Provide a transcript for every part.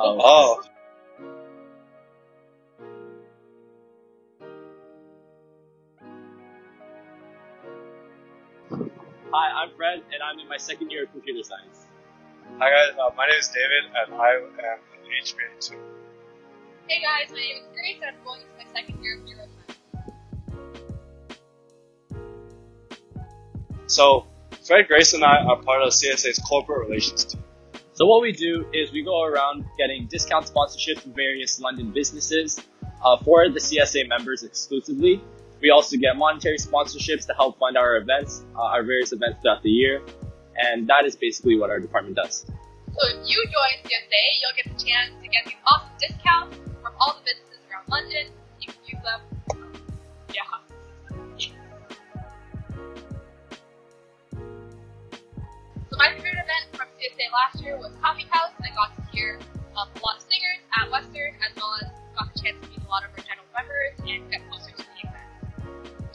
Oh. Oh. Hi, I'm Fred, and I'm in my second year of computer science. Hi guys, uh, my name is David, and I am in HBA2. Hey guys, my name is Grace and I'm going into my second year of neuroscience. So, Fred, Grace, and I are part of CSA's corporate relations team. So what we do is we go around getting discount sponsorships from various London businesses uh, for the CSA members exclusively. We also get monetary sponsorships to help fund our events, uh, our various events throughout the year, and that is basically what our department does. So if you join CSA, you'll get the chance to get these awesome discounts from all the businesses last year was Coffee House, and I got to hear um, a lot of singers at Western, as well as got the chance to meet a lot of our general members and get closer to the event.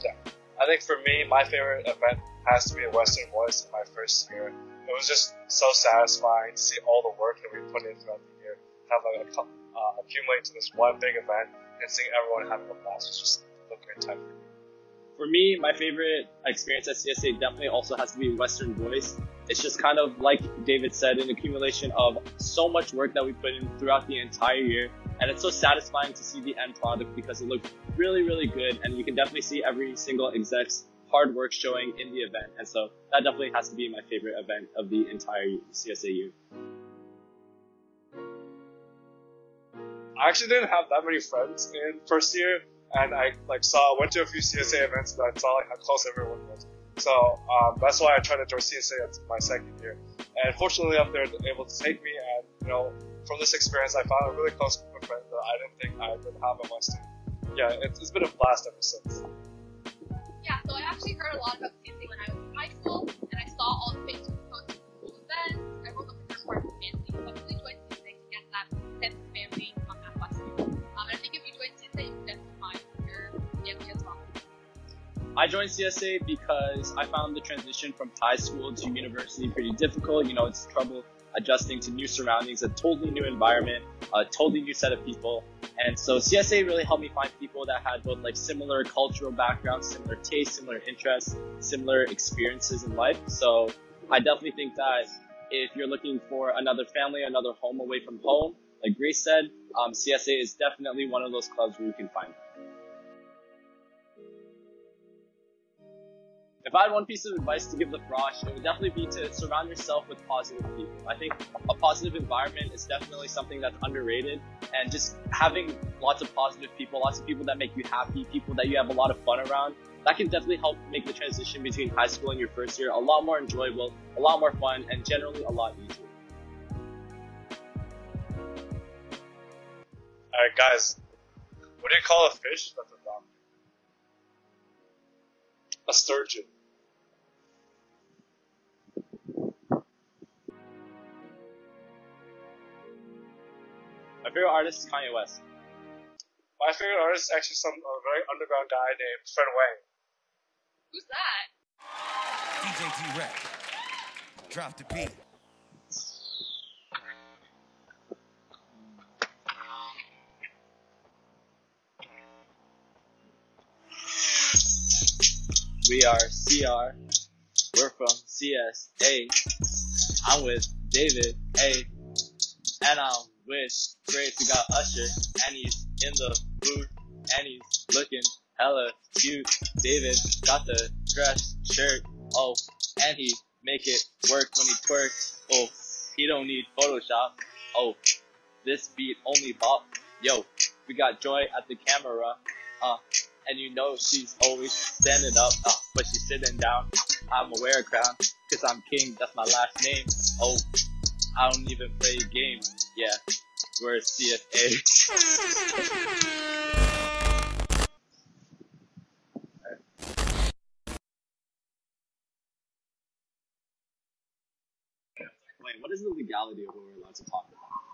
Yeah. I think for me, my favorite event has to be Western Voice in my first year. It was just so satisfying to see all the work that we put in throughout the year, have like a, uh, accumulate to this one big event, and seeing everyone having a blast was just a great time. For me, my favorite experience at CSA definitely also has to be Western Voice. It's just kind of like David said, an accumulation of so much work that we put in throughout the entire year. And it's so satisfying to see the end product because it looked really, really good. And you can definitely see every single exec's hard work showing in the event. And so that definitely has to be my favorite event of the entire CSA year. I actually didn't have that many friends in first year, and I like saw went to a few CSA events, but I saw like how close everyone was. So um, that's why I tried to join CSA at my second year. And fortunately, up there, they were able to take me, and you know, from this experience, I found a really close group of friends that I didn't think I would have at Western. Yeah, it's, it's been a blast ever since. Yeah, so I actually heard a lot about CSA when I was in high school, I joined CSA because I found the transition from high school to university pretty difficult. You know, it's trouble adjusting to new surroundings, a totally new environment, a totally new set of people. And so CSA really helped me find people that had both like similar cultural backgrounds, similar tastes, similar interests, similar experiences in life. So I definitely think that if you're looking for another family, another home away from home, like Grace said, um, CSA is definitely one of those clubs where you can find. If I had one piece of advice to give the Frosh, it would definitely be to surround yourself with positive people. I think a positive environment is definitely something that's underrated, and just having lots of positive people, lots of people that make you happy, people that you have a lot of fun around, that can definitely help make the transition between high school and your first year a lot more enjoyable, a lot more fun, and generally a lot easier. Alright, guys, what do you call a fish that's a? A sturgeon. My favorite artist is Kanye West. My favorite artist is actually some a very underground guy named Fred Wang. Who's that? DJ D-Rec. Drop the beat. We are CR. We're from CSA. I'm with David A. And I'm with Grace. We got Usher. And he's in the booth. And he's looking hella cute. David got the dress shirt. Oh, and he make it work when he twerks. Oh, he don't need Photoshop. Oh, this beat only bop. Yo, we got Joy at the camera. Uh, and you know she's always standing up, uh, but she's sitting down. I'ma wear a crown, cause I'm king, that's my last name. Oh, I don't even play games. Yeah, we're CSA. Wait, what is the legality of what we're allowed to talk about?